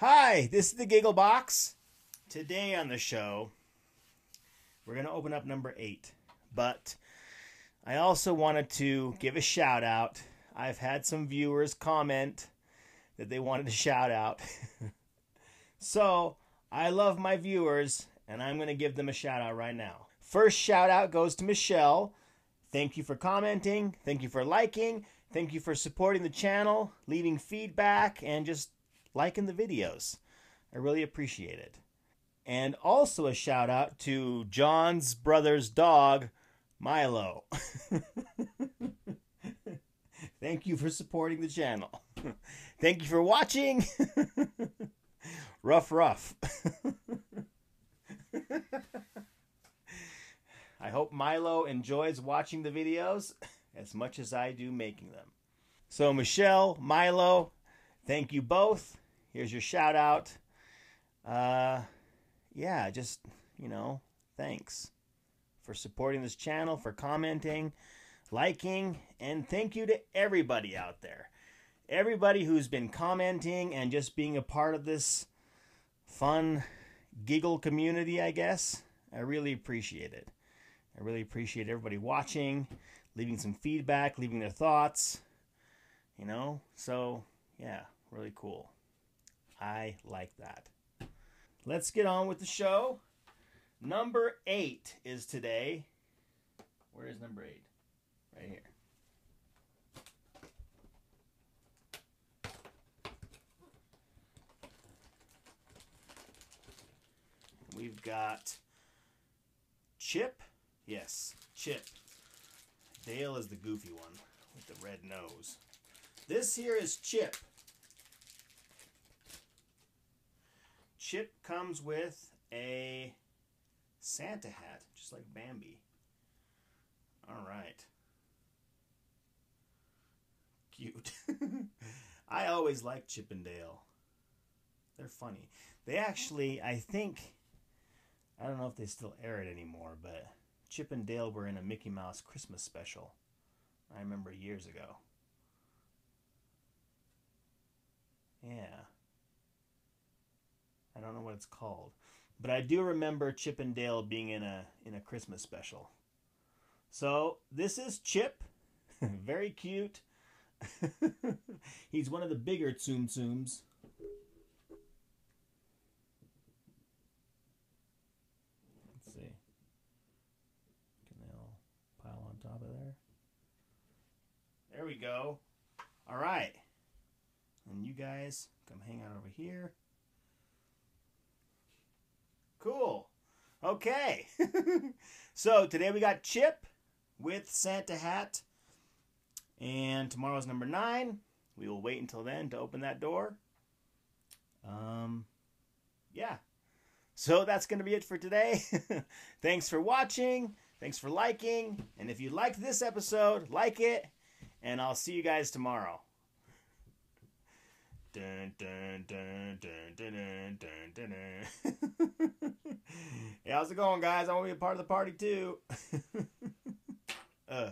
Hi, this is the Giggle Box. Today on the show, we're going to open up number eight. But I also wanted to give a shout out. I've had some viewers comment that they wanted a shout out. so I love my viewers, and I'm going to give them a shout out right now. First shout out goes to Michelle. Thank you for commenting. Thank you for liking. Thank you for supporting the channel, leaving feedback, and just liking the videos. I really appreciate it. And also a shout out to John's brother's dog, Milo. Thank you for supporting the channel. Thank you for watching. rough, rough. I hope Milo enjoys watching the videos as much as I do making them. So, Michelle, Milo, thank you both. Here's your shout out. Uh, yeah, just, you know, thanks for supporting this channel, for commenting, liking, and thank you to everybody out there. Everybody who's been commenting and just being a part of this fun giggle community, I guess. I really appreciate it. I really appreciate everybody watching, leaving some feedback, leaving their thoughts. You know, so yeah, really cool. I like that. Let's get on with the show. Number eight is today. Where is number eight? Right here. We've got Chip. Yes, Chip. Dale is the goofy one with the red nose. This here is Chip. Chip comes with a Santa hat, just like Bambi. All right. Cute. I always liked Chip and Dale. They're funny. They actually, I think, I don't know if they still air it anymore, but Chip and Dale were in a Mickey Mouse Christmas special. I remember years ago. Yeah. I don't know what it's called. But I do remember Chip and Dale being in a in a Christmas special. So this is Chip. Very cute. He's one of the bigger Tsum Tsums. Let's see. Can they all pile on top of there? There we go. All right. And you guys come hang out over here. Cool. Okay. so today we got Chip with Santa hat. And tomorrow's number nine. We will wait until then to open that door. Um, yeah. So that's going to be it for today. Thanks for watching. Thanks for liking. And if you liked this episode, like it. And I'll see you guys tomorrow. Dun, dun, dun, dun, dun, dun, dun, dun. hey, how's it going, guys? I want to be a part of the party too. uh.